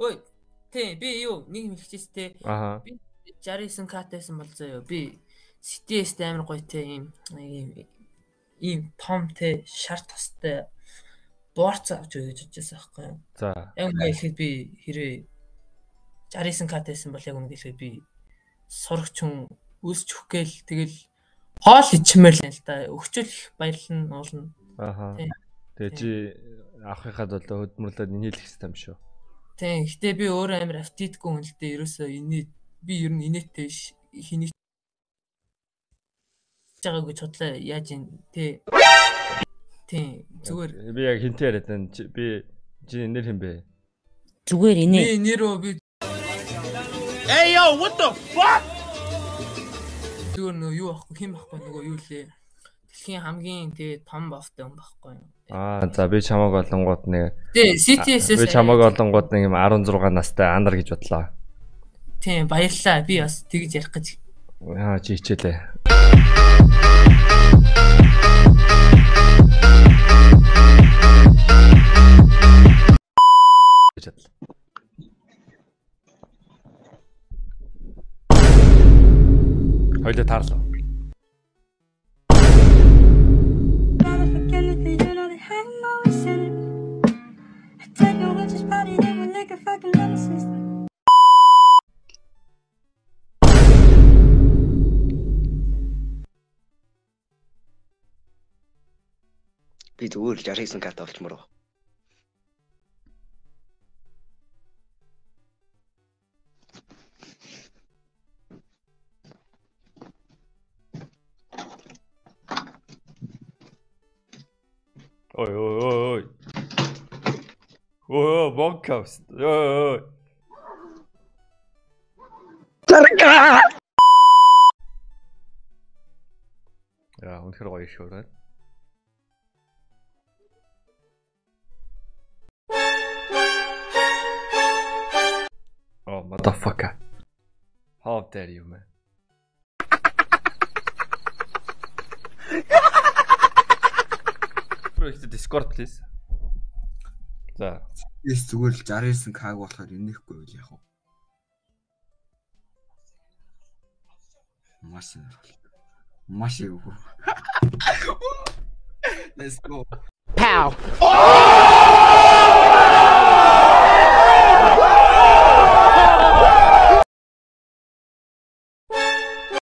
Ой, тий би юу нэг. Аха. Би 69 кат байсан бол зөө би CTS амар гоё те ийм ийм ийм том те шар тостой борц авч өгч ажилласан байхгүй юу. За. Яг үнэ хэлэхэд би хэрвээ 69 кат байсан бол яг үнэ хэлэхэд би сурагч хүн үлсч өгөх гээл тэгэл хоол ичмээр л л да. Өгчөл их баярлна уулна. Аха. Тэгээ чи авахыхад бол хөдөлмөрлөд нийлэх юм шүү. Тийм. Гэтэ би өөрөө амар автидгүй хүн л дээ. Ерөөсөө инээ би ер нь инээтэй ш- хэнийг жагааг гэж бодлоо яаж юм те. Тийм. Зүгээр Би яг хинтээ яриад байна. Би чи нэр хэм бэ? Зүгээр инээ. би нэрөө би Hey yo, what the fuck? зүгээр нөгөө юу ахгүй хэм ахгүй нөгөө юу лээ. Дэлхийн хамгийн тэгээ том бовтой хүн байхгүй юу. Аа за би чамаг олонгууд нэг Тэгээ CTS-с би чамаг олонгууд нэг юм 16 настай андар гэж бодлоо. Тийм баярлаа. Би бас тэгж ярих гэж Аа чи хичээлээ. гэж бодлоо. Хоёлоо таарлаа. Би зүгээр л 69 кат олчмоор байна. Ой ой ой ой. Ой ой. Ой ой. Яа, үнэхээр гоё шүү дээ. Motherfucker. How dare you, man? Please Discord please. За. Yes зүгээр л 69 каг болохоор инехгүй байл яг. Маш сонирхол. Маш эвгүй. Let's go. Pow.